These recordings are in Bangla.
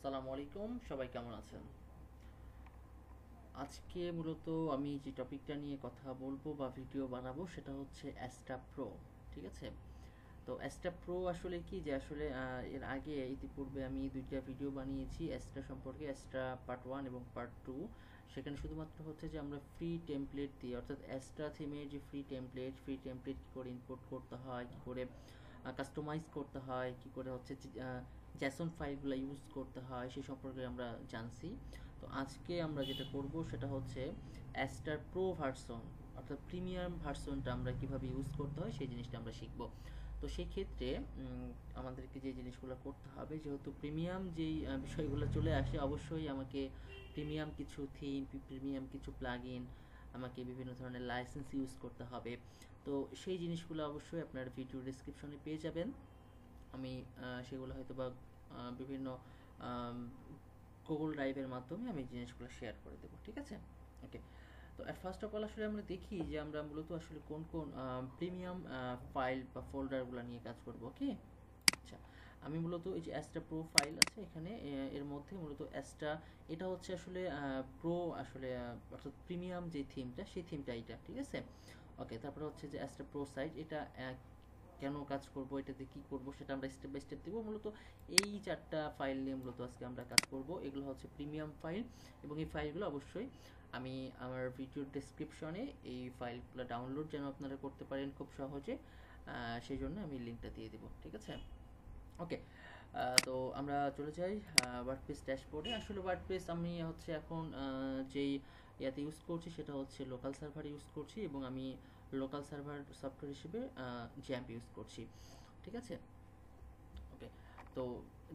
আসসালামু আলাইকুম, সবাই কেমন আছেন? আজকে মূলত আমি যে টপিকটা নিয়ে কথা বলব বা ভিডিও বানাবো সেটা হচ্ছে অ্যাস্টা প্রো ঠিক আছে? তো অ্যাস্টা প্রো আসলে কি যে আসলে এর আগে ইতিপূর্বে আমি দুইটা ভিডিও বানিয়েছি অ্যাস্ট্রা সম্পর্কে অ্যাস্ট্রা পার্ট ওয়ান এবং পার্ট টু সেখানে শুধুমাত্র হচ্ছে যে আমরা ফ্রি টেমপ্লেট দিয়ে, অর্থাৎ অ্যাস্ট্রা থিমের যে ফ্রি টেমপ্লেট ফ্রি টেমপ্লেট কী করে ইম্পোর্ট করতে হয়, কী করে কাস্টমাইজ করতে হয়, কী করে হচ্ছে জ্যাসন ফাইলগুলো ইউজ করতে হয়, সে সম্পর্কে আমরা জানছি। তো আজকে আমরা যেটা করব সেটা হচ্ছে অ্যাস্টার প্রো ভার্সন অর্থাৎ প্রিমিয়াম ভার্সনটা আমরা কীভাবে ইউজ করতে হয় সেই জিনিসটা আমরা শিখব। তো সেই ক্ষেত্রে আমাদেরকে যে জিনিসগুলো করতে হবে, যেহেতু প্রিমিয়াম যেই বিষয়গুলো চলে আসে, অবশ্যই আমাকে প্রিমিয়াম কিছু থিম প্রিমিয়াম কিছু প্লাগ আমাকে বিভিন্ন ধরনের লাইসেন্স ইউজ করতে হবে। তো সেই জিনিসগুলো অবশ্যই আপনার ভিডিও ডিসক্রিপশনে পেয়ে যাবেন। আমি সেগুলো হয়তো বা বিভিন্ন গুগল ড্রাইভের মাধ্যমে আমি জিনিসগুলো শেয়ার করে দেবো, ঠিক আছে? ওকে তো ফার্স্ট অফ অল আসলে আমরা দেখি যে আমরা মূলত আসলে কোন কোন প্রিমিয়াম ফাইল বা ফোল্ডারগুলো নিয়ে কাজ করব ওকে আচ্ছা আমি মূলত এই যে অ্যাস্টা প্রো ফাইল আছে এখানে এর মধ্যে মূলত অ্যাস্টা এটা হচ্ছে আসলে প্রো আসলে অর্থাৎ প্রিমিয়াম যে থিমটা সেই থিমটা এটা ঠিক আছে? ওকে তারপরে হচ্ছে যে অ্যাস্টা প্রো সাইট এটা কেন কাজ করব, এটাতে কি করব, সেটা আমরা স্টেপ বাই স্টেপ দেবো মূলত এই চারটা ফাইল নিয়ে মূলত আজকে আমরা কাজ করব। এগুলো হচ্ছে প্রিমিয়াম ফাইল এবং এই ফাইলগুলো অবশ্যই আমি আমার ভিডিওর ডেসক্রিপশনে এই ফাইলগুলো ডাউনলোড যেন আপনারা করতে পারেন খুব সহজে। সেই জন্য আমি লিঙ্কটা দিয়ে দেবো, ঠিক আছে? ওকে তো আমরা চলে যাই ওয়ার্ডপ্রেস ড্যাশবোর্ডে আসলে ওয়ার্ডপ্রেস আমি হচ্ছে এখন যেই ইয়াতে ইউজ করছি সেটা হচ্ছে লোকাল সার্ভার ইউজ করছি এবং আমি লোকাল সার্ভার সফটওয়্যার হিসেবে জ্যাম্প ইউজ করছি। ঠিক আছে? ওকে তো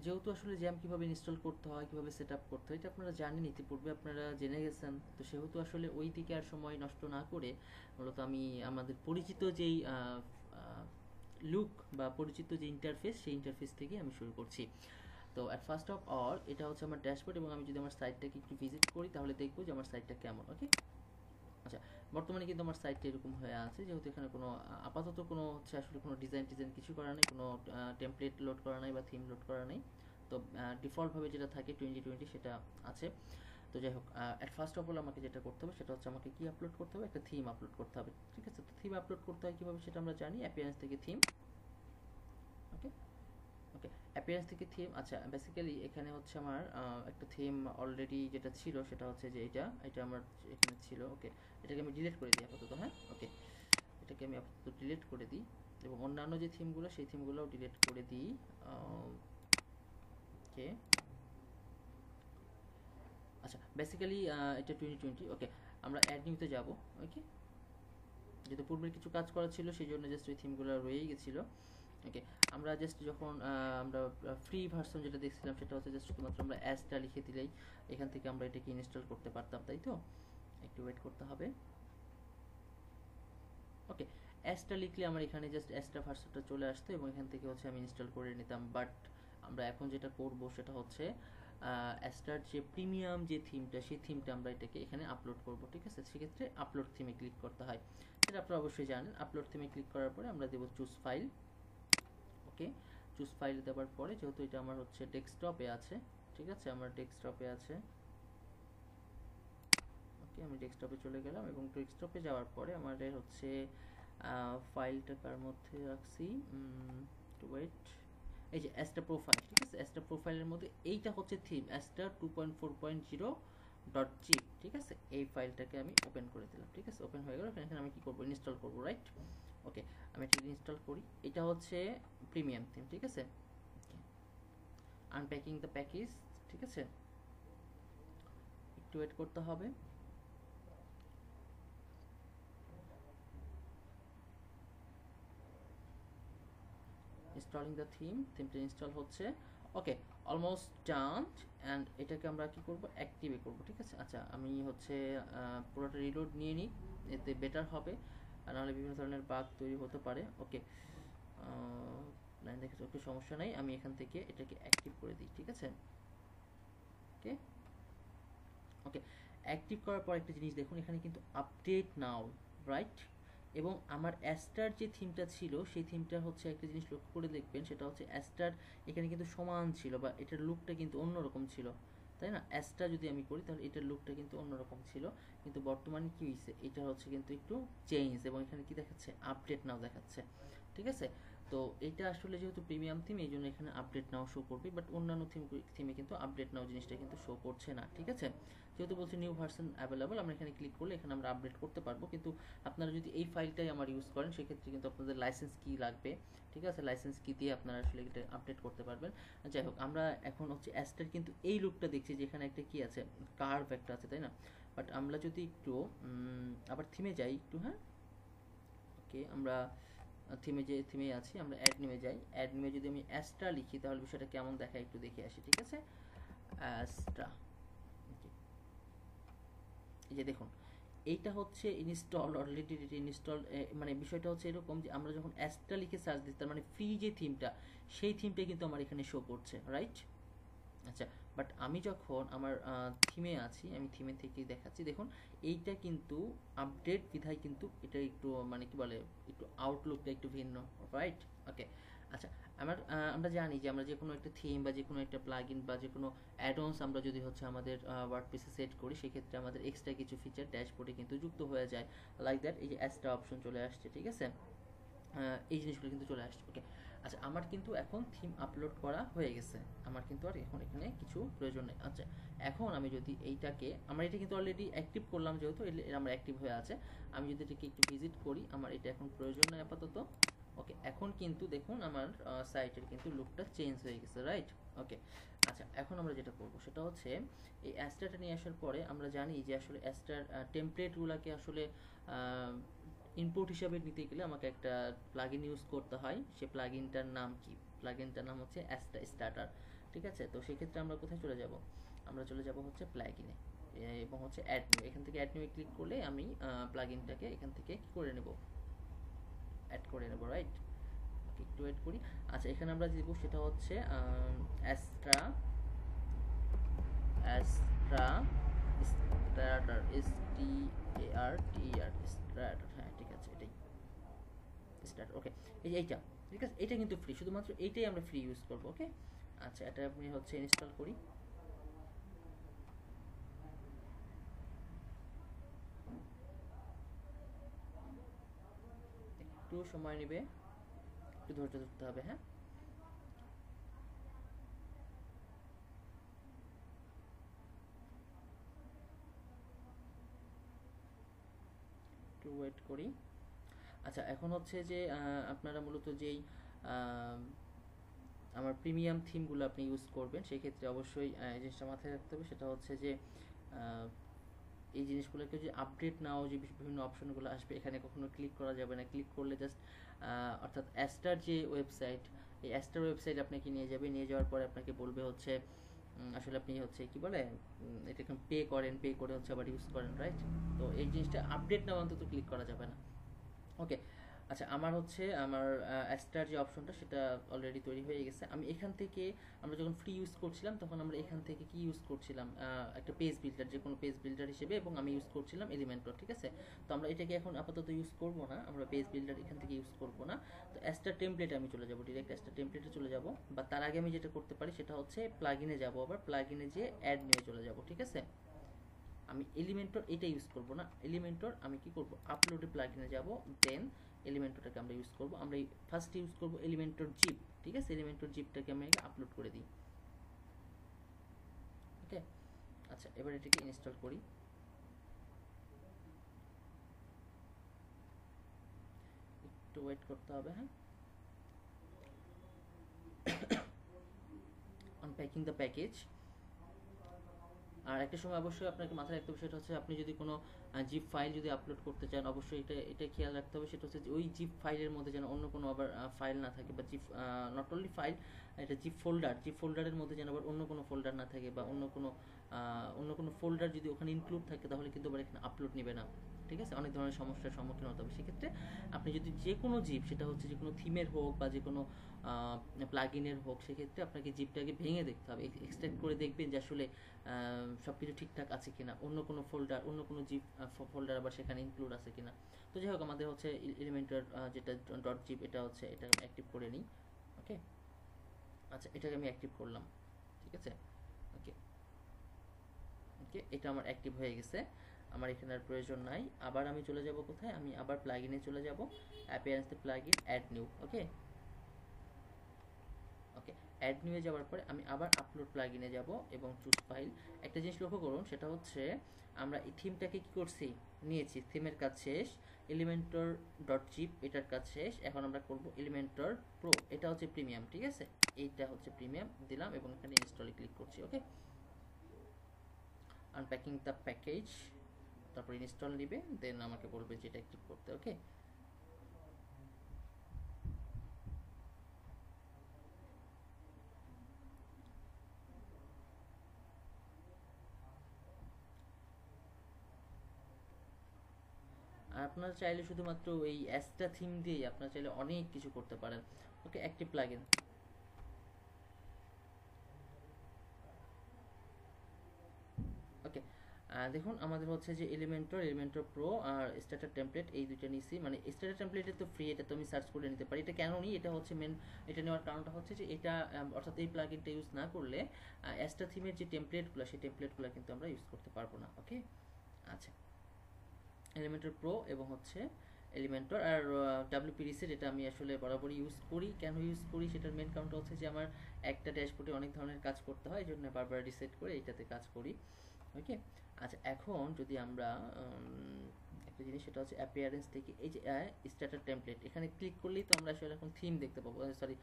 যেহেতু আসলে জ্যাম কীভাবে ইনস্টল করতে হয়, কীভাবে সেট আপ করতে হয়, এটা আপনারা জানেন। ইতিপূর্বে আপনারা জেনে গেছেন। তো সেহেতু আসলে ওই দিকে আর সময় নষ্ট না করে মূলত আমি আমাদের পরিচিত যেই লুক বা পরিচিত যে ইন্টারফেস সেই ইন্টারফেস থেকে আমি শুরু করছি। তো অ্যাট ফার্স্ট অফ অল এটা হচ্ছে আমার ড্যাশবোর্ড এবং আমি যদি আমার সাইটটাকে একটু ভিজিট করি, তাহলে দেখব যে আমার সাইটটা কেমন ওকে আচ্ছা বর্তমানে কিন্তু আমার সাইটটা এরকম হয়ে আছে, যেহেতু এখানে কোনো আপাতত কোনো হচ্ছে আসলে কোনো ডিজাইন টিজাইন কিছু করা নেই, কোনো টেমপ্লেট লোড করা নেই বা থিম লোড করা নেই। তো ডিফল্টভাবে যেটা থাকে টোয়েন্টি টোয়েন্টি সেটা আছে। তো যাই হোক অ্যাট ফার্স্ট অফ অল আমাকে যেটা করতে হবে সেটা হচ্ছে আমাকে কি আপলোড করতে হবে? একটা থিম আপলোড করতে হবে। ঠিক আছে, তো থিম আপলোড করতে হয় কীভাবে সেটা আমরা জানি অ্যাপিয়ারেন্স থেকে থিম ওকে অ্যাপিয়ারেন্স থেকে থিম আচ্ছা বেসিক্যালি এখানে হচ্ছে আমার একটা থিম অলরেডি যেটা ছিল সেটা হচ্ছে যে এটা এটা আমার এখানে ছিল ওকে এটাকে আমি ডিলিট করে দিই আপাতত হ্যাঁ? ওকে এটাকে আমি আপাতত ডিলিট করে দিই এবং অন্যান্য যে থিমগুলো সেই থিমগুলোও ডিলিট করে দিই ওকে আচ্ছা বেসিক্যালি এটা টোয়েন্টি টোয়েন্টি ওকে আমরা অ্যাড নিউতে যাব ওকে যেহেতু পূর্বের কিছু কাজ করা ছিল, সেই জন্য জাস্ট ওই থিমগুলো রয়েই গেছিল ওকে আমরা জাস্ট যখন আমরা ফ্রি ভার্সন যেটা দেখছিলাম সেটা হচ্ছে জাস্ট শুধুমাত্র আমরা অ্যাসটা লিখে দিলেই এখান থেকে আমরা এটাকে ইনস্টল করতে পারতাম, তাই তো? একটু ওয়েট করতে হবে। ওকে অ্যাসটা লিখলে আমার এখানে জাস্ট অ্যাসটা ভার্সনটা চলে আসতো এবং এখান থেকে হচ্ছে আমি ইনস্টল করে নিতাম। বাট আমরা এখন যেটা করব সেটা হচ্ছে অ্যাস্টার যে প্রিমিয়াম যে থিমটা সেই থিমটা আমরা এটাকে এখানে আপলোড করব, ঠিক আছে? সেক্ষেত্রে আপলোড থিমে ক্লিক করতে হয়। সেটা আপনারা অবশ্যই জানেন। আপলোড থিমে ক্লিক করার পরে আমরা দেবো choose file okay choose file দেওয়ার পরে যেহেতু এটা আমার হচ্ছে ডেস্কটপে আছে, ঠিক আছে? আমার ডেস্কটপে আছে। ওকে, আমি ডেস্কটপে চলে গেলাম এবং ডেস্কটপে যাওয়ার পরে আমাদের হচ্ছে ফাইলটা কার মধ্যে রাখছি। টু ওয়েট এই যে অ্যাস্টা প্রোফাইল ঠিক আছে? অ্যাস্টা প্রোফাইলের মধ্যে এইটা হচ্ছে theme Astra two point four point zero dot zip ঠিক আছে? এই ফাইলটাকে আমি ওপেন করে দিলাম, ঠিক আছে? ওপেন হয়ে গেল, এখানে আমি কি করব? ইনস্টল করব রাইট ওকে, আমি এটা ইনস্টল করি। এটা হচ্ছে প্রিমিয়াম থিম ঠিক আছে? আনপ্যাকিং দ্য প্যাকেজ ঠিক আছে? একটু ওয়েট করতে হবে। ইনস্টলিং দ্য থিম থিমটা ইনস্টল হচ্ছে। ওকে অলমোস্ট ডান অ্যান্ড এটাকে আমরা কি করব? অ্যাক্টিভে করব, ঠিক আছে? আচ্ছা আমি হচ্ছে পুরোটা রিলোড নিয়ে নিই, এতে বেটার হবে। নাহলে বিভিন্ন ধরনের বাগ তৈরি হতে পারে। ওকে লাইন দেখেছি, ওকে, সমস্যা নাই। আমি এখান থেকে এটাকে অ্যাক্টিভ করে দিই, ঠিক আছে? ওকে ওকে অ্যাক্টিভ করার পর একটা জিনিস দেখুন, এখানে কিন্তু আপডেট নাও রাইট এবং আমার অ্যাস্টার যে থিমটা ছিল, সেই থিমটা হচ্ছে একটা জিনিস লক্ষ্য করে দেখবেন, সেটা হচ্ছে অ্যাস্টার এখানে কিন্তু সমান ছিল বা এটার লুকটা কিন্তু অন্যরকম ছিল। তাই না? অ্যাসটা যদি আমি করি, তাহলে এটার লুকটা কিন্তু অন্যরকম ছিল। কিন্তু বর্তমানে কি হয়েছে এটা হচ্ছে কিন্তু একটু চেঞ্জ এবং এখানে কি দেখাচ্ছে? আপডেট নাও দেখাচ্ছে। ঠিক আছে? তো এটা আসলে যেহেতু প্রিমিয়াম থিম এই জন্য এখানে আপডেট নাও শো করবে বাট অন্যান্য থিম থিমে কিন্তু আপডেট নাও জিনিসটা কিন্তু শো করছে না, ঠিক আছে? যেহেতু বলছে নিউ ভার্সন অ্যাভেলেবল আমরা এখানে ক্লিক করলে এখানে আমরা আপডেট করতে পারব, কিন্তু আপনারা যদি এই ফাইলটাই আমার ইউজ করেন, সেক্ষেত্রে কিন্তু আপনাদের লাইসেন্স কি লাগবে, ঠিক আছে? লাইসেন্স কি দিয়ে আপনারা আসলে এটা আপডেট করতে পারবেন। যাই হোক, আমরা এখন হচ্ছে অ্যাস্টার কিন্তু এই লুকটা দেখছি, যেখানে একটা কি আছে? কার্ভ একটা আছে, তাই না? বাট আমরা যদি একটু আবার থিমে যাই, একটু হ্যাঁ? ওকে আমরা থিমে যে থিমে আছি, আমরা অ্যাড নেমে যাই। অ্যাড নেমে যদি আমি অ্যাস্ট্রা লিখি, তাহলে বিষয়টা কেমন দেখায় একটু দেখে আসি, ঠিক আছে? অ্যাস্ট্রা এই যে দেখুন, এইটা হচ্ছে ইনস্টল অলরেডি ইনস্টল মানে বিষয়টা হচ্ছে এরকম যে আমরা যখন অ্যাস্ট্রা লিখে সার্চ দিই, তার মানে ফ্রি যে থিমটা সেই থিমটা কিন্তু আমার এখানে শো করছে রাইট আচ্ছা বাট আমি যখন আমার থিমে আছি, আমি থিমে থেকে দেখাচ্ছি, দেখুন, এইটা কিন্তু আপডেট বিধায় কিন্তু এটা একটু মানে কি বলে, একটু আউটলুকটা একটু ভিন্ন রাইট ওকে আচ্ছা আমার আমরা জানি যে আমরা যে কোনো একটা থিম বা যে কোনো একটা প্লাগ ইন বা যে কোনো অ্যাডন্স আমরা যদি হচ্ছে আমাদের ওয়ার্ড ওয়ার্ডপ্রেসে সেট করি, সেক্ষেত্রে আমাদের এক্সট্রা কিছু ফিচার ড্যাশবোর্ডে কিন্তু যুক্ত হয়ে যায় লাইক দ্যাট এই যে অ্যাস্ট্রা অপশন চলে আসছে, ঠিক আছে? এই জিনিসগুলো কিন্তু চলে আসছে ওকে আচ্ছা আমার কিন্তু এখন থিম আপলোড করা হয়ে গেছে। আমার কিন্তু আর এখন এখানে কিছু প্রয়োজন নেই। আচ্ছা এখন আমি যদি এইটাকে, আমার এটা কিন্তু অলরেডি অ্যাক্টিভ করলাম যেহেতু আমার অ্যাক্টিভ হয়ে আছে। আমি যদি এটাকে একটু ভিজিট করি, আমার এটা এখন প্রয়োজন নেই আপাতত। ওকে এখন কিন্তু দেখুন আমার সাইটের কিন্তু লুকটা চেঞ্জ হয়ে গেছে রাইট ওকে আচ্ছা এখন আমরা যেটা করব সেটা হচ্ছে, এই অ্যাস্টারটা নিয়ে আসার পরে আমরা জানি যে আসলে অ্যাস্টার টেমপ্লেটগুলোকে আসলে ইনপুট হিসাবে নিতে গেলে আমাকে একটা প্লাগইন ইউজ করতে হয়। সে প্লাগইনটার নাম কি? প্লাগইনটার নাম হচ্ছে স্টার্টার ঠিক আছে? তো সেক্ষেত্রে আমরা কোথায় চলে যাব? আমরা চলে যাব হচ্ছে প্লাগইনে এবং হচ্ছে অ্যাড নিউ এখান থেকে অ্যাড নিউ ক্লিক করলে আমি প্লাগইনটাকে এখান থেকে কি করে নেব? অ্যাড করে নেব রাইট একটু ওয়েট করি। আচ্ছা এখানে আমরা দিব সেটা হচ্ছে Astra Astra starter S T A R T R starter হ্যাঁ ঠিক আছে এটাই স্টার্টার ওকে এই যে এইটা, ঠিক আছে? এটা কিন্তু ফ্রি শুধুমাত্র এইটাই আমরা ফ্রি ইউজ করব ওকে আচ্ছা এটা আপনি হচ্ছে ইনস্টল করি। একটু সময় নেবে, একটু ধৈর্য ধরতে হবে হ্যাঁ? একটু ওয়েট করি। আচ্ছা এখন হচ্ছে যে আপনারা মূলত যেই আমার প্রিমিয়াম থিমগুলো আপনি ইউজ করবেন, সেক্ষেত্রে অবশ্যই এই জিনিসটা মাথায় রাখতে হবে। সেটা হচ্ছে যে এই জিনিসগুলোকে যে আপডেট নাও, যে বিভিন্ন অপশনগুলো আসবে, এখানে কখনো ক্লিক করা যাবে না। ক্লিক করলে জাস্ট অর্থাৎ অ্যাস্টার যে ওয়েবসাইট এই অ্যাস্টার ওয়েবসাইট আপনাকে নিয়ে যাবে। নিয়ে যাওয়ার পরে আপনাকে বলবে হচ্ছে আসলে আপনি হচ্ছে কি বলে এটা পে করেন পে করে হচ্ছে আবার ইউজ করেন রাইট তো এই জিনিসটা আপডেট নেওয়া অন্তত ক্লিক করা যাবে না। ওকে আচ্ছা আমার হচ্ছে, আমার অ্যাস্টার যে অপশনটা সেটা অলরেডি তৈরি হয়ে গেছে। আমি এখান থেকে, আমরা যখন ফ্রি ইউজ করছিলাম, তখন আমরা এখান থেকে কি ইউজ করছিলাম? একটা পেজ বিল্ডার যে কোনো পেজ বিল্ডার হিসেবে, এবং আমি ইউজ করছিলাম এলিমেন্টর ঠিক আছে? তো আমরা এটাকে এখন আপাতত ইউজ করব না, আমরা পেজ বিল্ডার এখান থেকে ইউজ করব না। তো অ্যাস্টার টেমপ্লেটে আমি চলে যাব ডিরেক্ট অ্যাস্টার টেমপ্লেটে চলে যাব, বা তার আগে আমি যেটা করতে পারি, সেটা হচ্ছে প্লাগিনে যাব আবার প্লাগিনে যেয়ে অ্যাড নিয়ে চলে যাব, ঠিক আছে? আমি এলিমেন্টর এটা ইউজ করব না। এলিমেন্টর আমি কি করব? আপলোডে প্লাগইনে যাব দেন এলিমেন্টরটাকে আমরা ইউজ করব। আমরা ফার্স্ট ইউজ করব এলিমেন্টর জিপ ঠিক আছে? এলিমেন্টর জিপটাকে আমি আপলোড করে দিই। ওকে আচ্ছা এবার এটাকে ইনস্টল করি। একটু ওয়েট করতে হবে হ্যাঁ? আনপ্যাকিং দ্য প্যাকেজ আর একটা সময় অবশ্যই আপনাকে মাথায় রাখতে হবে, সেটা হচ্ছে আপনি যদি কোনো জিপ ফাইল যদি আপলোড করতে চান, অবশ্যই এটা এটা খেয়াল রাখতে হবে, সেটা হচ্ছে যে ওই জিপ ফাইলের মধ্যে যেন অন্য কোনো আবার ফাইল না থাকে বা জিপ নট অনলি ফাইল এটা জিপ ফোল্ডার জিপ ফোল্ডারের মধ্যে যেন আবার অন্য কোনো ফোল্ডার না থাকে বা অন্য কোনো অন্য কোনো ফোল্ডার যদি ওখানে ইনক্লুড থাকে, তাহলে কিন্তু আবার এখানে আপলোড নেবে না। ঠিক আছে? অনেক ধরনের সমস্যার সম্মুখীন হতে হবে। সেক্ষেত্রে আপনি যদি যে কোনো জিপ সেটা হচ্ছে যে কোনো থিমের হোক বা যে কোনো প্লাগ ইনের হোক, সেক্ষেত্রে আপনাকে জিপটাকে ভেঙে দেখতে হবে। এক্সট্রাক্ট করে দেখবেন যে আসলে সব কিছু ঠিকঠাক আছে কিনা। অন্য কোনো ফোল্ডার অন্য কোনো জিপ ফোল্ডার আবার সেখানে ইনক্লুড আছে কিনা। তো যাই হোক, আমাদের হচ্ছে এলিমেন্টার যেটা ডট জিপ এটা হচ্ছে এটা অ্যাক্টিভ করে নিই। ওকে আচ্ছা এটাকে আমি অ্যাক্টিভ করলাম। ঠিক আছে? ওকে ওকে এটা আমার অ্যাক্টিভ হয়ে গেছে। আমার এখানে আর প্রয়োজন নাই। আবার আমি চলে যাব কোথায়? আমি আবার প্লাগইনে চলে যাব। অ্যাপিয়ারেন্সে plugin add new okay okay add নিউয়ে যাওয়ার পরে আমি আবার আপলোড প্লাগইনে যাব এবং চুজ ফাইল একটা জিনিস লক্ষ্য করুন, সেটা হচ্ছে আমরা এই থিমটাকে কি করছি? নিয়েছি থিমের কাজ শেষ। এলিমেন্টর ডট জিপ এটার কাজ শেষ। এখন আমরা করব এলিমেন্টর প্রো এটা হচ্ছে প্রিমিয়াম ঠিক আছে? এইটা হচ্ছে প্রিমিয়াম দিলাম এবং এখানে ইনস্টলে ক্লিক করছি ওকে আনপ্যাকিং দ্য প্যাকেজ তারপর ইনস্টল নিবে দেন আমাকে বলবে যে এটা অ্যাক্টিভ করতে ওকে আপনারা চাইলে শুধুমাত্র এই অ্যাস্টা থিম দিয়ে আপনারা চাইলে অনেক কিছু করতে পারেন। ওকে অ্যাক্টিভ প্লাগইন ওকে দেখুন, আমাদের হচ্ছে যে এলিমেন্টর এলিমেন্টর প্রো আর স্ট্যাটার টেমপ্লেট এই দুইটা নিছি মানে স্ট্যাটার টেমপ্লেটে তো ফ্রি এটা তো আমি সার্চ করে নিতে পারি। এটা কেন নিই? এটা হচ্ছে মেন এটা নেওয়ার কারণটা হচ্ছে যে এটা অর্থাৎ এই প্লাগইনটা ইউজ না করলে অ্যাস্টা থিমের যে টেমপ্লেটগুলো সেই টেমপ্লেটগুলো কিন্তু আমরা ইউজ করতে পারব না ওকে আচ্ছা। এলিমেন্টর প্রো এবং হচ্ছে এলিমেন্টর আর ডাব্লিউপিডিসির এটা আমি আসলে বরাবরই ইউজ করি। কেন ইউজ করি? সেটার মেন কারণটা হচ্ছে যে আমার একটা ড্যাশবোর্ডে অনেক ধরনের কাজ করতে হয়, এই জন্য বারবার রিসেট করে এইটাতে কাজ করি। ওকে আচ্ছা এখন যদি আমরা একটা জিনিস সেটা হচ্ছে অ্যাপিয়ারেন্স থেকে এই যে স্ট্যাটার টেমপ্লেট এখানে ক্লিক করলেই তো আমরা আসলে এখন থিম দেখতে পাবো। সরি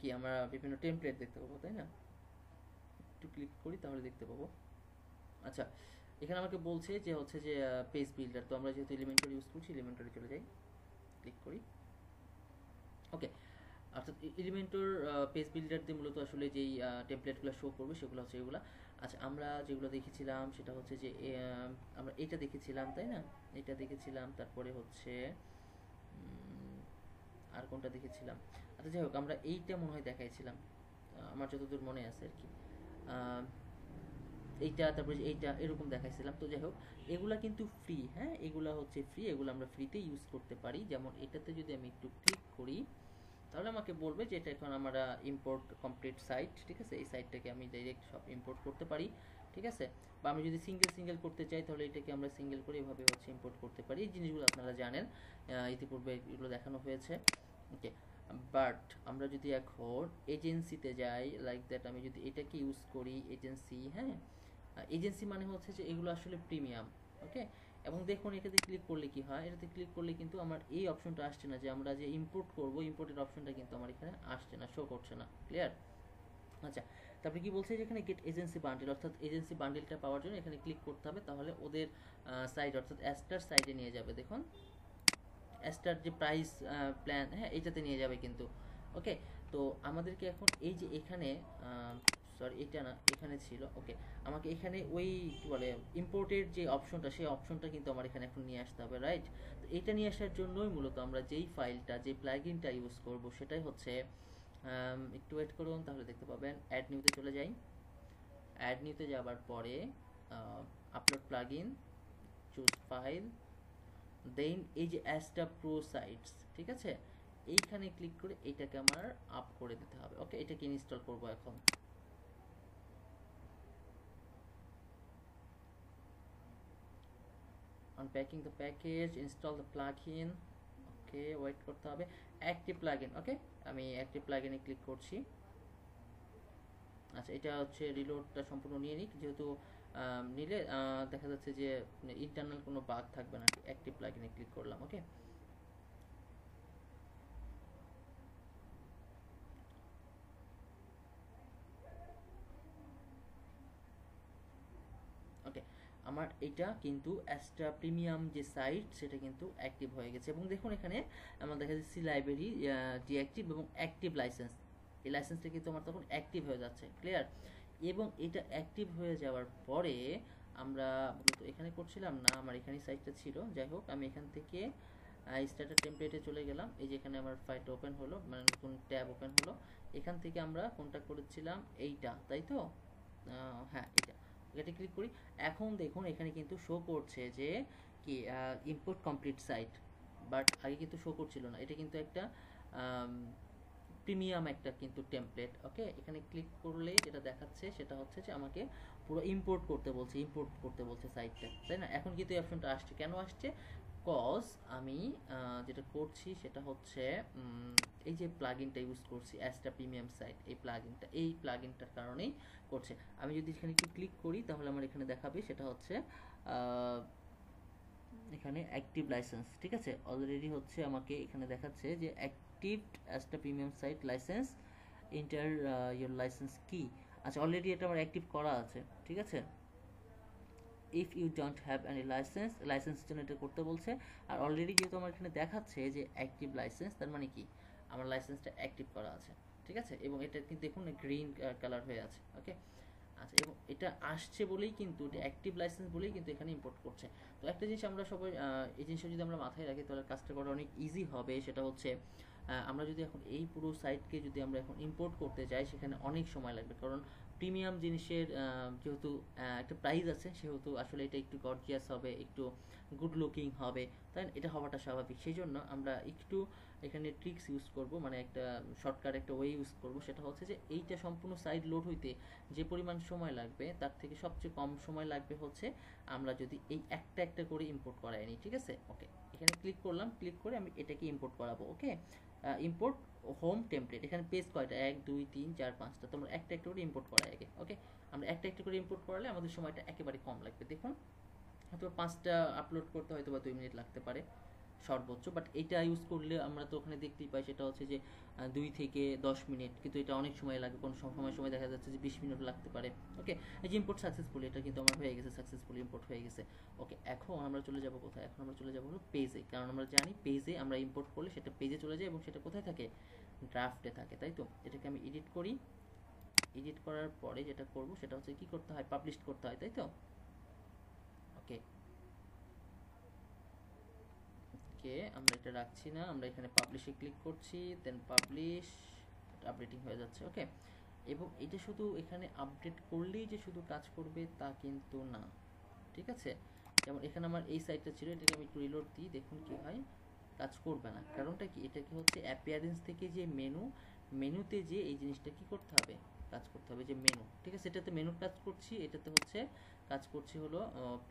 কি আমরা বিভিন্ন টেমপ্লেট দেখতে পাবো, তাই না? একটু ক্লিক করি তাহলে দেখতে পাবো। আচ্ছা এখানে আমাকে বলছে যে হচ্ছে যে পেজ বিল্ডার তো আমরা যেহেতু এলিমেন্টারি ইউজ করছি এলিমেন্টারি চলে যাই। ক্লিক করি। ওকে অর্থাৎ এলিমেন্টর পেজ বিল্ডার দিয়ে মূলত আসলে যেই টেমপ্লেটগুলো শো করবে সেগুলো হচ্ছে এগুলো। আচ্ছা আমরা যেগুলো দেখেছিলাম সেটা হচ্ছে যে আমরা এটা দেখেছিলাম, তাই না? এটা দেখেছিলাম, তারপরে হচ্ছে আর কোনটা দেখেছিলাম? আচ্ছা যাই হোক, আমরা এইটা মনে হয় দেখাইছিলাম। আমার যতদূর মনে আছে আর কি। এইটা, তারপরে এইটা, এরকম দেখাইছিলাম। তো যাই হোক, এগুলা কিন্তু ফ্রি হ্যাঁ? এগুলা হচ্ছে ফ্রি এগুলো আমরা ফ্রিতে ইউজ করতে পারি। যেমন এটাতে যদি আমি একটু ক্লিক করি তাহলে আমাকে বলবে যে এটা এখন আমরা ইম্পোর্ট কমপ্লিট সাইট ঠিক আছে? এই সাইটটাকে আমি ডাইরেক্ট সব ইম্পোর্ট করতে পারি, ঠিক আছে? বা আমি যদি সিঙ্গেল সিঙ্গেল করতে চাই, তাহলে এটাকে আমরা সিঙ্গেল করে এভাবে হচ্ছে ইম্পোর্ট করতে পারি। এই জিনিসগুলো আপনারা জানেন। ইতিপূর্বে এগুলো দেখানো হয়েছে। ওকে বাট আমরা যদি এখন এজেন্সিতে যাই লাইক দ্যাট আমি যদি এটাকে ইউজ করি এজেন্সি হ্যাঁ? এজেন্সি মানে হচ্ছে যে এগুলো আসলে প্রিমিয়াম ওকে এবং দেখুন, এটাতে ক্লিক করলে কি হয়? এটাতে ক্লিক করলে কিন্তু আমার এই অপশনটা আসছে না যে আমরা যে ইম্পোর্ট করব ইম্পোর্টের অপশনটা কিন্তু আমার এখানে আসছে না শো করছে না। ক্লিয়ার আচ্ছা তারপরে কি বলছে যে এখানে গেট এজেন্সি বান্ডেল অর্থাৎ এজেন্সি বান্ডেলটা পাওয়ার জন্য এখানে ক্লিক করতে হবে, তাহলে ওদের সাইট অর্থাৎ অ্যাস্টার সাইডে নিয়ে যাবে, দেখুন। অ্যাস্টার যে প্রাইস প্ল্যান হ্যাঁ এইটাতে নিয়ে যাবে কিন্তু। ওকে তো আমাদেরকে এখন এই যে এখানে সরি এটা না, এখানে ছিল। ওকে আমাকে এখানে ওই, কি বলে ইম্পোর্টের যে অপশনটা সেই অপশনটা কিন্তু আমার এখানে এখন নিয়ে আসতে হবে রাইট তো এটা নিয়ে আসার জন্যই মূলত আমরা যেই ফাইলটা যে প্লাগইনটা ইউজ করব, সেটাই হচ্ছে একটু ওয়েট করুন, তাহলে দেখতে পাবেন। অ্যাড নিউতে চলে যাই। অ্যাড নিউতে যাওয়ার পরে upload plugin choose file then এই যে অ্যাস্টা প্রো সাইটস ঠিক আছে? এইখানে ক্লিক করে এটাকে আমার আপ করে দিতে হবে। ওকে এটাকে ইনস্টল করব এখন। Unpacking the package, install the plugin okay wait করতে হবে অ্যাক্টিভ প্লাগইন ওকে আমি অ্যাক্টিভ প্লাগইনে ক্লিক করছি। আচ্ছা এটা হচ্ছে রিলোডটা সম্পূর্ণ নিয়ে নিক, যেহেতু নিলে দেখা যাচ্ছে যে ইন্টারনাল কোনো বাগ থাকবে না অ্যাক্টিভ প্লাগইনে ক্লিক করলাম ওকে ওকে আমার এটা কিন্তু অ্যাস্ট্রা প্রিমিয়াম যে সাইট সেটা কিন্তু অ্যাক্টিভ হয়ে গেছে। এবং দেখুন এখানে আমার দেখা যাচ্ছে সি লাইব্রেরি ডিঅ্যাক্টিভ এবং অ্যাক্টিভ লাইসেন্স এই লাইসেন্সটা কিন্তু আমার তখন অ্যাক্টিভ হয়ে যাচ্ছে ক্লিয়ার এবং এটা অ্যাক্টিভ হয়ে যাওয়ার পরে আমরা মূলত এখানে করছিলাম না, আমার এখানে সাইটটা ছিল। যাই হোক, আমি এখান থেকে স্টার্টার টেমপ্লেটে চলে গেলাম। এই যে এখানে আমার ফাইলটা ওপেন হলো মানে নতুন ট্যাব ওপেন হলো। এখান থেকে আমরা কোনটা করেছিলাম? এইটা, তাই তো? হ্যাঁ এটা এটা ক্লিক করি। এখন দেখুন, এখানে কিন্তু শো করছে যে কি ইম্পোর্ট কমপ্লিট সাইট বাট আগে কিন্তু শো করছিল না। এটা কিন্তু একটা প্রিমিয়াম একটা কিন্তু টেমপ্লেট ওকে এখানে ক্লিক করলে যেটা দেখাচ্ছে, সেটা হচ্ছে যে আমাকে পুরো ইম্পোর্ট করতে বলছে ইম্পোর্ট করতে বলছে সাইটটা তাই না? এখন কিন্তু এই অপশনটা আসছে। কেন আসছে? কজ আমি যেটা করছি সেটা হচ্ছে এই যে প্লাগইনটা ইউজ করছি অ্যাস্টা প্রিমিয়াম সাইট এই প্লাগইনটা এই প্লাগইনটার কারণেই করছে। আমি যদি এখানে একটু ক্লিক করি, তাহলে আমার এখানে দেখাবে সেটা হচ্ছে এখানে অ্যাক্টিভ লাইসেন্স ঠিক আছে? অলরেডি হচ্ছে আমাকে এখানে দেখাচ্ছে যে active Astra premium site license enter your license কি আচ্ছা অলরেডি এটা আমার অ্যাক্টিভ করা আছে, ঠিক আছে? If you don't have any license লাইসেন্সের জন্য এটা করতে বলছে। আর অলরেডি যেহেতু আমার এখানে দেখাচ্ছে যে অ্যাক্টিভ লাইসেন্স তার মানে কি? আমার লাইসেন্সটা অ্যাক্টিভ করা আছে, ঠিক আছে? এবং এটা কিন্তু দেখুন গ্রিন কালার হয়ে আছে ওকে আচ্ছা এবং এটা আসছে বলেই কিন্তু, এটা অ্যাক্টিভ লাইসেন্স বলেই কিন্তু এখানে ইম্পোর্ট করছে। তো একটা জিনিস আমরা সবাই এই জিনিসটা যদি আমরা মাথায় রাখি, তাহলে কাজটা করা অনেক ইজি হবে, সেটা হচ্ছে আমরা যদি এখন এই পুরো সাইটকে যদি আমরা এখন ইম্পোর্ট করতে যাই, সেখানে অনেক সময় লাগবে। কারণ প্রিমিয়াম জিনিসের যেহেতু একটা প্রাইস আছে, সেহেতু আসলে এটা একটু গর্জিয়াস হবে, একটু গুড লুকিং হবে, তাই? এটা হওয়াটা স্বাভাবিক। সেই জন্য আমরা একটু এখানে ট্রিক্স ইউজ করব মানে একটা শর্টকাট একটা ওয়ে ইউজ করব, সেটা হচ্ছে যে এইটা সম্পূর্ণ সাইড লোড হইতে যে পরিমাণ সময় লাগবে, তার থেকে সবচেয়ে কম সময় লাগবে হচ্ছে আমরা যদি এই একটা একটা করে ইম্পোর্ট করাই নিই ঠিক আছে? ওকে এখানে ক্লিক করলাম ক্লিক করে আমি এটাকে ইম্পোর্ট করাবো ওকে ইম্পোর্ট হোম টেমপ্লেট এখানে পেজ কয়টা? এক, দুই, তিন, চার, পাঁচটা। তোমরা একটা একটা করে ইম্পোর্ট করাই আগে ওকে আমরা একটা একটা করে ইম্পোর্ট করালে আমাদের সময়টা একেবারে কম লাগবে। দেখুন হয়তো পাঁচটা আপলোড করতে হয়তো বা দুই মিনিট লাগতে পারে। সর্বোচ্চ বাট এটা ইউজ করলে আমরা তো ওখানে দেখতেই পাই সেটা হচ্ছে যে দুই থেকে দশ মিনিট, কিন্তু এটা অনেক সময় লাগে, কোনো সম- সময় সময় দেখা যাচ্ছে যে বিশ মিনিট লাগতে পারে। ওকে এই যে ইম্পোর্ট সাকসেসফুল এটা কিন্তু আমার হয়ে গেছে সাকসেসফুল ইম্পোর্ট হয়ে গেছে। ওকে এখন আমরা চলে যাব কোথায়? এখন আমরা চলে যাব হলো পেজে কারণ আমরা জানি পেজে আমরা ইম্পোর্ট করলে সেটা পেজে চলে যায় এবং সেটা কোথায় থাকে? ড্রাফটে থাকে, তাই তো? এটাকে আমি এডিট করি। এডিট করার পরে যেটা করব সেটা হচ্ছে কি করতে হয়? পাবলিশ করতে হয়, তাই তো? ওকে ওকে আমরা এটা রাখছি না, আমরা এখানে পাবলিশে ক্লিক করছি দেন পাবলিশ আপডেটিং হয়ে যাচ্ছে ওকে এবং এটা শুধু এখানে আপডেট করলেই যে শুধু কাজ করবে তা কিন্তু না, ঠিক আছে? যেমন এখানে আমার এই সাইটটা ছিল, এটাকে আমি একটু রিলোড দিই, দেখুন কি হয়, কাজ করবে না। কারণটা কি? এটা কি হচ্ছে? অ্যাপিয়ারেন্স থেকে যে মেনু মেনুতে যে এই জিনিসটা কি করতে হবে? কাজ করতে হবে যে মেনু ঠিক আছে? এটাতে মেনুর কাজ করছি, এটাতে হচ্ছে কাজ করছি হলো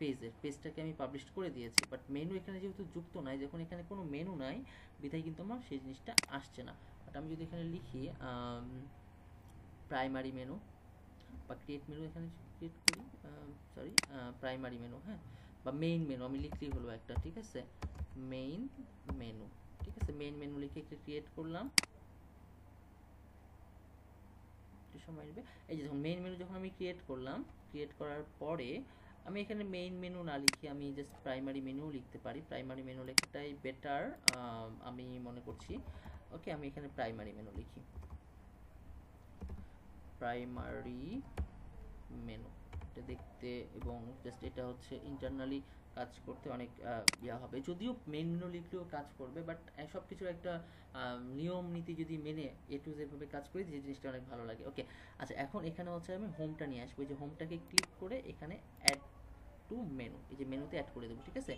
পেজের। পেজটাকে আমি পাবলিশ করে দিয়েছি। বাট মেনু এখানে যেহেতু যুক্ত নাই, যখন এখানে কোনো মেনু নাই, বিধায় কিন্তু আমার সেই জিনিসটা আসছে না। বাট আমি যদি এখানে লিখি প্রাইমারি মেনু বা ক্রিয়েট মেনু এখানে ক্রিয়েট করি সরি প্রাইমারি মেনু হ্যাঁ? বা মেইন মেনু আমি লিখলেই হলো একটা, ঠিক আছে? মেইন মেনু ঠিক আছে? মেইন মেনু লিখে একটা ক্রিয়েট করলাম। সময় নেবে। এই যে যখন মেইন মেনু যখন আমি ক্রিয়েট করলাম ক্রিয়েট করার পরে আমি এখানে মেইন মেনু না লিখি আমি জাস্ট প্রাইমারি মেনু লিখতে পারি। প্রাইমারি মেনু লেখাটাই বেটার আমি মনে করছি। ওকে আমি এখানে প্রাইমারি মেনু লিখি। প্রাইমারি মেনু এটা দেখতে এবং জাস্ট এটা হচ্ছে ইন্টারনালি কাজ করতে অনেক ইয়া হবে। যদিও মেন মেনু লিখলেও কাজ করবে বাট সব কিছুর একটা নিয়ম নীতি যদি মেনে এ টু যেভাবে কাজ করি, যে জিনিসটা অনেক ভালো লাগে। ওকে আচ্ছা এখন এখানে হচ্ছে আমি হোমটা নিয়ে আসব। যে হোমটাকে ক্লিক করে এখানে অ্যাড টু মেনু এই যে মেনুতে অ্যাড করে দেবো, ঠিক আছে?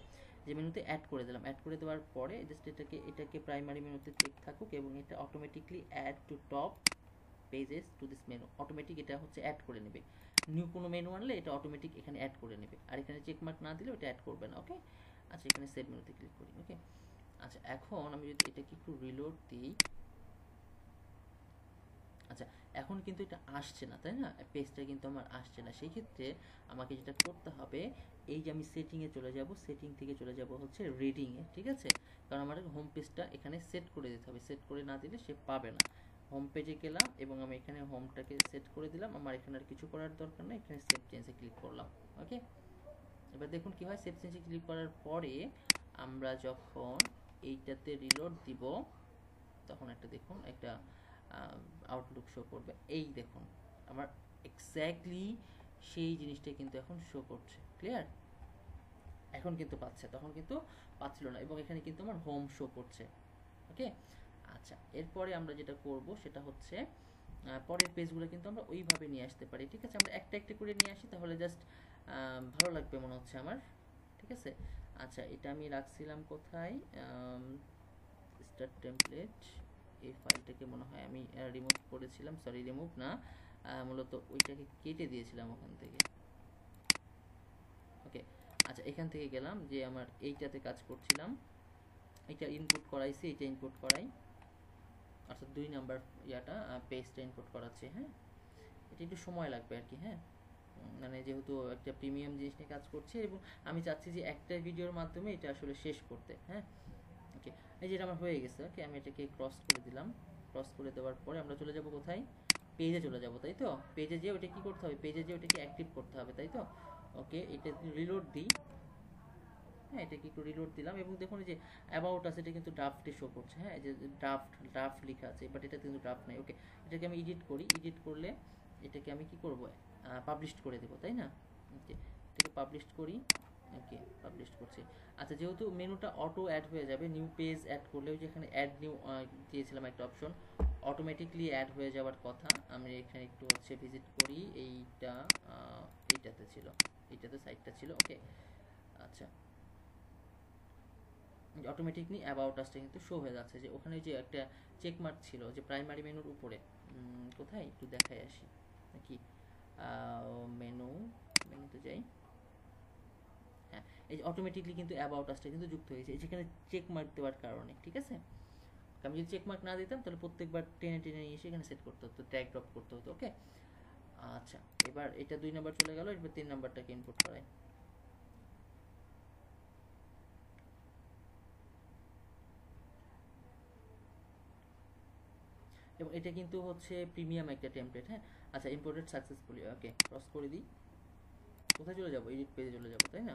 যে মেনুতে অ্যাড করে দিলাম। অ্যাড করে দেওয়ার পরে জাস্ট এটাকে এটাকে প্রাইমারি মেনুতে চেক থাকুক এবং এটা automatically add to top pages to this menu automatic এটা হচ্ছে অ্যাড করে নেবে। নিউ কোনো মেনু আনলে এটা অটোমেটিক এখানে অ্যাড করে নেবে। আর এখানে চেক মার্ক না দিলে ওটা অ্যাড করবে না ওকে আচ্ছা এখানে সেভ মেনুতে ক্লিক করি ওকে আচ্ছা এখন আমি যদি এটাকে একটু রিলোড দিই আচ্ছা এখন কিন্তু এটা আসছে না, তাই না? পেজটা কিন্তু আমার আসছে না। সেই ক্ষেত্রে আমাকে যেটা করতে হবে, এই যে আমি সেটিংয়ে চলে যাব সেটিং থেকে চলে যাব হচ্ছে রিডিংয়ে ঠিক আছে? কারণ আমার হোম পেজটা এখানে সেট করে দিতে হবে। সেট করে না দিলে সে পাবে না। হোম পেজে গেলাম এবং আমি এখানে হোমটাকে সেট করে দিলাম। আমার এখানে আর কিছু করার দরকার নেই, এখানে সেভ চেঞ্জে ক্লিক করলাম ওকে এবার দেখুন কি হয় সেভ চেঞ্জে ক্লিক করার পরে আমরা যখন এইটাতে রিলোড দিব, তখন একটা দেখুন, একটা আউটলুক শো করবে। এই দেখুন, আমার এক্স্যাক্টলি সেই জিনিসটা কিন্তু এখন শো করছে ক্লিয়ার এখন কিন্তু পাচ্ছে, তখন কিন্তু পাচ্ছিল না এবং এখানে কিন্তু আমার হোম শো করছে ওকে আচ্ছা এরপরে আমরা যেটা করব সেটা হচ্ছে পরের পেজগুলো কিন্তু আমরা ওইভাবে নিয়ে আসতে পারি, ঠিক আছে? আমরা একটা একটা করে নিয়ে আসি, তাহলে জাস্ট ভালো লাগবে মনে হচ্ছে আমার, ঠিক আছে? আচ্ছা এটা আমি রাখছিলাম কোথায়? স্টার টেমপ্লেট এই ফাইলটাকে মনে হয় আমি রিমুভ করেছিলাম সরি রিমুভ না মূলত ওইটাকে কেটে দিয়েছিলাম ওখান থেকে। ওকে আচ্ছা এখান থেকে গেলাম যে আমার এইটাতে কাজ করছিলাম, এটা ইনপুট করাইছি, এটা ইনপুট করাই। অর্থাৎ দুই নাম্বার ইয়াটা পেজটা ইনপুট করাচ্ছি হ্যাঁ? এটা একটু সময় লাগবে আর কি হ্যাঁ? মানে যেহেতু একটা প্রিমিয়াম জিনিস নিয়ে কাজ করছে এবং আমি চাচ্ছি যে একটা ভিডিওর মাধ্যমে এটা আসলে শেষ করতে হ্যাঁ? ওকে এই যেটা আমার হয়ে গেছে ওকে আমি এটাকে ক্রস করে দিলাম। ক্রস করে দেওয়ার পরে আমরা চলে যাব কোথায়? পেজে চলে যাব, তাই তো? পেজে যেয়ে ওটা কি করতে হবে? পেজে যেয়ে ওটাকে অ্যাক্টিভ করতে হবে, তাই তো? ওকে এটা রিলোড দিই। হ্যাঁ এটাকে একটু রিলোড দিলাম এবং দেখুন এই যে অ্যাবাউট আছে, এটা কিন্তু ড্রাফটে শো করছে। হ্যাঁ যে ড্রাফট ড্রাফট লেখা আছে বাট এটা কিন্তু ড্রাফট নাই। ওকে এটাকে আমি এডিট করি। এডিট করলে এটাকে আমি কি করব? পাবলিশ করে দেবো, তাই না? ওকে এটাকে পাবলিশ করি। ওকে পাবলিশ করছি। আচ্ছা যেহেতু মেনুটা অটো অ্যাড হয়ে যাবে নিউ পেজ অ্যাড করলেও যেখানে অ্যাড নিউ দিয়েছিলাম একটা অপশন অটোমেটিকলি অ্যাড হয়ে যাওয়ার কথা। আমি এখানে একটু হচ্ছে ভিজিট করি। এইটা এইটাতে ছিল, এইটাতে সাইটটা ছিল। ওকে আচ্ছা। অটোমেটিকলি অ্যাবাউট আসটা কিন্তু শো হয়ে যাচ্ছে যে ওখানে যে একটা চেকমার্ক ছিল যে প্রাইমারি মেনুর উপরে। কোথায়? একটু দেখাই আসি। নাকি? মেনু মেনুতে যাই। হ্যাঁ এই যে অটোমেটিকলি কিন্তু অ্যাবাউট আসটা কিন্তু যুক্ত হয়েছে যেখানে চেক মার্ক দেওয়ার কারণে, ঠিক আছে? আমি যদি চেক মার্ক না দিতাম, তাহলে প্রত্যেকবার টেনে টেনে নিয়ে এসে এখানে সেট করতে হতো ট্যাগ ড্রপ করতে হতো ওকে আচ্ছা এবার এটা দুই নাম্বার চলে গেল এবার তিন নাম্বারটাকে ইনপুট করাই। এবং এটা কিন্তু হচ্ছে প্রিমিয়াম একটা টেমপ্লেট হ্যাঁ? আচ্ছা ইম্পোর্টেড সাকসেসফুলি ওকে ক্রস করে দিই। কোথায় চলে যাব? এডিট পেজে চলে যাব, তাই না?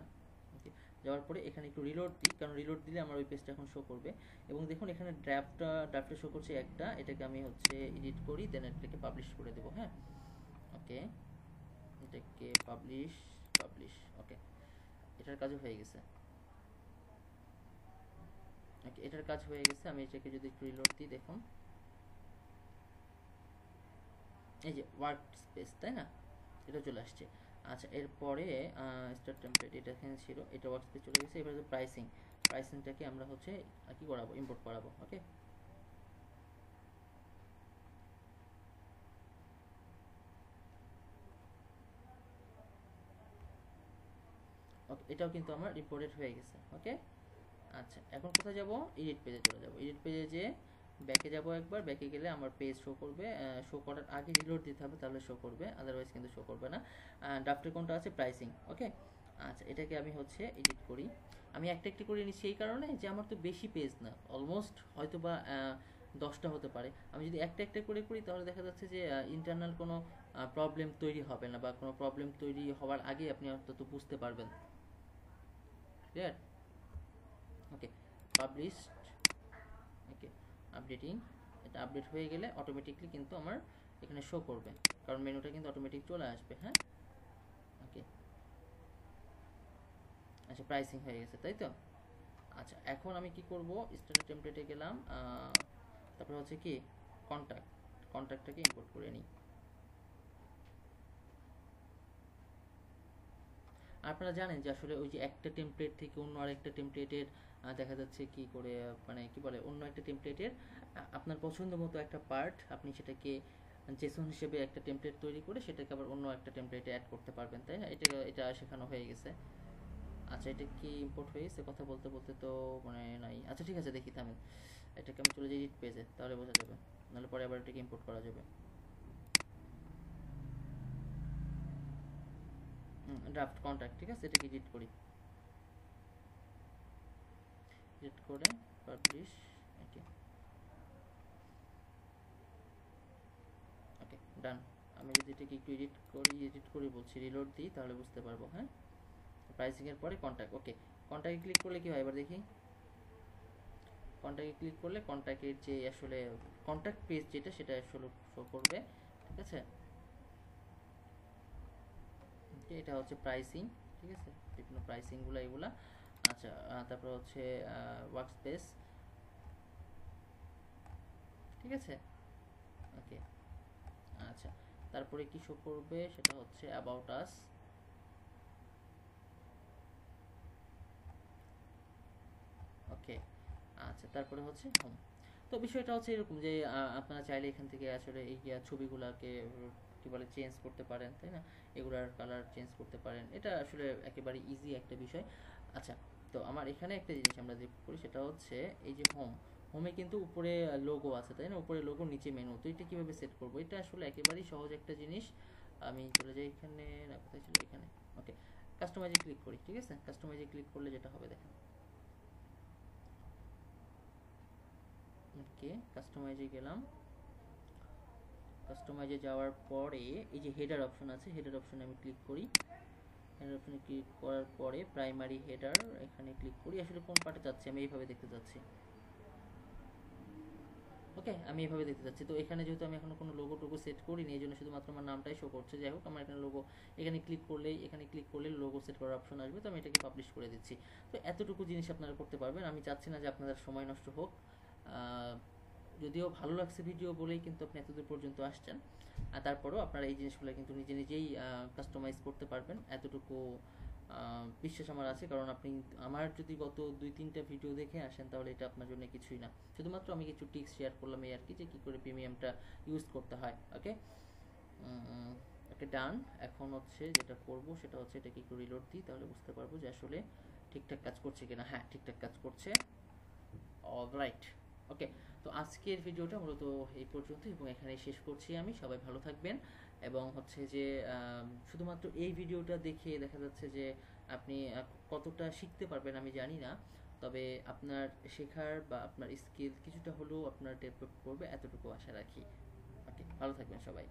ওকে যাওয়ার পরে এখানে একটু রিলোড দিই, কারণ রিলোড দিলে আমার ওই পেজটা এখন শো করবে। এবং দেখুন, এখানে ড্রাফটটা ড্রাফটে শো করছে একটা, এটাকে আমি হচ্ছে এডিট করি দেন এটাকে পাবলিশ করে দেবো হ্যাঁ? ওকে এটাকে পাবলিশ পাবলিশ ওকে এটার কাজও হয়ে গেছে। ওকে এটার কাজ হয়ে গেছে, আমি এটাকে যদি একটু রিলোড দিই, দেখুন। এই যে ওয়ার্ক স্পেস তাই না? এটা চলে আসছে। আচ্ছা এরপরে স্টার টেমপ্লেট এটা এখানে ছিল এটা ওয়ার্ক স্পেস চলে গেছে। এবারে প্রাইসিং প্রাইসিংটাকে আমরা হচ্ছে আহ, কি করাবো? ইম্পোর্ট করাবো ওকে এটাও কিন্তু আমার ইম্পোর্টেড হয়ে গেছে ওকে আচ্ছা এখন কোথায় যাব? এডিট পেজে চলে যাব। এডিট পেজে যে ব্যাকে যাব একবার, ব্যাকে গেলে আমার পেজ শো করবে শো করার আগে রিলোড দিতে হবে, তাহলে শো করবে আদারওয়াইজ কিন্তু শো করবে না। ড্রাফটে কোনটা আছে? প্রাইসিং ওকে আচ্ছা এটাকে আমি হচ্ছে এডিট করি। আমি একটা একটি করে নিচ্ছি এই কারণে যে আমার তো বেশি পেজ না অলমোস্ট হয়তো বা দশটা হতে পারে। আমি যদি একটা একটা করে করি, তাহলে দেখা যাচ্ছে যে ইন্টারনাল কোনো প্রবলেম তৈরি হবে না বা কোনো প্রবলেম তৈরি হওয়ার আগে আপনি অন্তত বুঝতে পারবেন। Clear okay published okay updating এটা আপডেট হয়ে গেলে অটোমেটিকলি কিন্তু আমার এখানে শো করবে। কারণ মেনুটা কিন্তু অটোমেটিক চলে আসবে হ্যাঁ? ওকে আচ্ছা প্রাইসিং হয়ে গেছে, তাই তো? আচ্ছা এখন আমি কি করব? স্টার্টার টেমপ্লেটে গেলাম তারপরে হচ্ছে কি কন্ট্যাক্ট কন্ট্যাক্টটাকে ইম্পোর্ট করে নিই। আপনারা জানেন যে আসলে ওই যে একটা টেমপ্লেট থেকে অন্য আরেকটা টেমপ্লেটের দেখা যাচ্ছে কি করে মানে কি বলে, অন্য একটা টেমপ্লেটের আপনার পছন্দ মতো একটা পার্ট আপনি সেটাকে জেসন হিসেবে একটা টেমপ্লেট তৈরি করে সেটাকে আবার অন্য একটা টেমপ্লেটে অ্যাড করতে পারবেন, তাই না? এটা এটা শেখানো হয়ে গেছে। আচ্ছা এটা কি ইম্পোর্ট হয়ে গেছে? কথা বলতে বলতে তো মানে নাই। আচ্ছা ঠিক আছে, দেখি থামেন এটাকে আমি চলে যাই এডিট পেজে তাহলে বোঝা যাবে। নাহলে পরে আবার এটাকে ইম্পোর্ট করা যাবে। ড্রাফট কন্ট্যাক্ট ঠিক আছে? এটাকে এডিট করি। এডিট করে পাবলিশ ওকে ওকে ডান আমি যদি এটাকে একটু এডিট করি এডিট করি বলছি রিলোড দিই, তাহলে বুঝতে পারব হ্যাঁ? প্রাইসিং এর পরে কন্ট্যাক্ট ওকে কন্ট্যাক্টে ক্লিক করলে কি হয়? এবার দেখি। কন্ট্যাক্টে ক্লিক করলে কন্ট্যাক্টের যে আসলে কন্ট্যাক্ট পেজ যেটা, সেটা আসলে শো করবে, ঠিক আছে? এটা হচ্ছে প্রাইসিং ঠিক আছে? বিভিন্ন প্রাইসিংগুলো এগুলা। আচ্ছা তারপর হচ্ছে ওয়ার্ক স্পেস ঠিক আছে? ওকে আচ্ছা তারপরে কি শো করবে? সেটা হচ্ছে অ্যাবাউট আস ওকে আচ্ছা তারপরে হচ্ছে হোম তো বিষয়টা হচ্ছে এরকম যে আপনারা চাইলে এখান থেকে আসলে এই ছবিগুলোকে কি বলে চেঞ্জ করতে পারেন, তাই না? এগুলার কালার চেঞ্জ করতে পারেন। এটা আসলে একেবারে ইজি একটা বিষয়। আচ্ছা তো আমার এখানে একটা জিনিস আমরা যে করি সেটা হচ্ছে এই যে হোম হোমে কিন্তু উপরে লোগো আছে, তাই না? উপরে লোগো নিচে মেনু তো এটা কীভাবে সেট করব? এটা আসলে একেবারেই সহজ একটা জিনিস। আমি চলে যাই এখানে। না, কোথায় ছিল? এখানে। ওকে কাস্টমাইজে ক্লিক করি, ঠিক আছে? কাস্টমাইজে ক্লিক করলে যেটা হবে, দেখেন। ওকে কাস্টমাইজে গেলাম। কাস্টমাইজে যাওয়ার পরে এই যে হেডার অপশন আছে হেডার অপশনে আমি ক্লিক করি। হেডার ক্লিক করার পরে প্রাইমারি হেডার এখানে ক্লিক করি। আসলে কোন পার্টে যাচ্ছে? আমি এইভাবে দেখতে যাচ্ছি। ওকে আমি এইভাবে দেখতে যাচ্ছি। তো এখানে যেহেতু আমি এখনও কোনো লোগো টোগো সেট করিনি, এই জন্য শুধুমাত্র আমার নামটাই শো করছে। যাই হোক, আমার এখানে লোগো এখানে ক্লিক করলেই, এখানে ক্লিক করলে লোগো সেট করার অপশন আসবে। তো আমি এটাকে পাবলিশ করে দিচ্ছি। তো এতটুকু জিনিস আপনারা করতে পারবেন। আমি চাচ্ছি না যে আপনাদের সময় নষ্ট হোক। যদিও ভালো লাগছে ভিডিও বলেই কিন্তু আপনি এতদূর পর্যন্ত আসছেন। আর তারপরেও আপনারা এই জিনিসগুলো কিন্তু নিজে নিজেই কাস্টমাইজ করতে পারবেন। এতটুকু বিশ্বাস আমার আছে। কারণ আপনি, আমার যদি গত দুই, তিনটা ভিডিও দেখে আসেন, তাহলে এটা আপনার জন্য কিছুই না। শুধুমাত্র আমি কিছু টিক্স শেয়ার করলাম এই আর কি, যে কী করে প্রিমিয়ামটা ইউজ করতে হয়। ওকে ওকে ডান এখন হচ্ছে যেটা করব, সেটা হচ্ছে এটা এটাকে একটু রিলোড দিই, তাহলে বুঝতে পারব যে আসলে ঠিকঠাক কাজ করছে কিনা। হ্যাঁ ঠিকঠাক কাজ করছে। অলরাইট ওকে তো আজকের ভিডিওটা মূলত এই পর্যন্ত এবং এখানে শেষ করছি আমি। সবাই ভালো থাকবেন এবং হচ্ছে যে শুধুমাত্র এই ভিডিওটা দেখে দেখা যাচ্ছে যে আপনি কতটা শিখতে পারবেন আমি জানি না। তবে আপনার শেখার বা আপনার স্কিল কিছুটা হলেও আপনার ডেভেলপ করবে, এতটুকু আশা রাখি। ওকে ভালো থাকবেন সবাই।